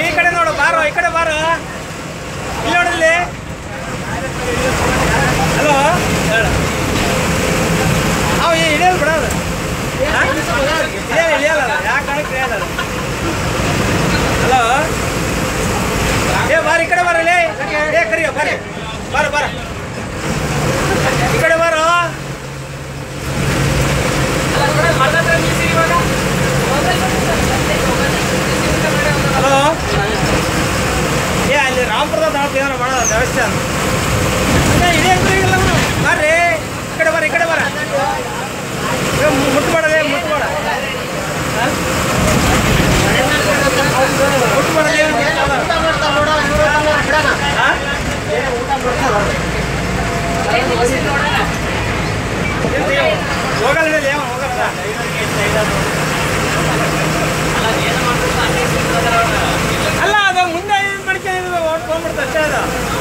ಈ ಕಡೆ ನೋಡು, ಬಾರೋ, ಈ ಕಡೆ ಬಾರೋ. ಇಲ್ಲಿ ನೋಡಿಲ್ಲಿ ಹಲೋ? ಅವು ಇಳಿಯಲ್ ಬಿಡ ಅದು. ಇಳಿಯಲ್ಲ ಇಳಿಯಲ್ಲ ಯಾಕೆ ಕಾಣಕ್ಕೆ ಇಳಿಯಲ್ಲ ಹಲೋ? ಏ, ಬಾರಿ, ಈ ಕಡೆ ಬರಲಿ ಏ, ಕರಿಯೋ, ಬರೀ. ಬಾರ ಬಾರ. ಜೀವನ ಮಾಡೋದು ವ್ಯವಸ್ಥೆ ಬರ್ರಿ ಈ ಕಡೆ ಬರ್ರಿ ಈ ಕಡೆ ಬರ ಮುಟ್ಬೇಡದೆ ಮುಟ್ಬೇಡ ಹೋಗಲ್ಲ ಹೋಗಲ್ಲ. Vamos, Tachada!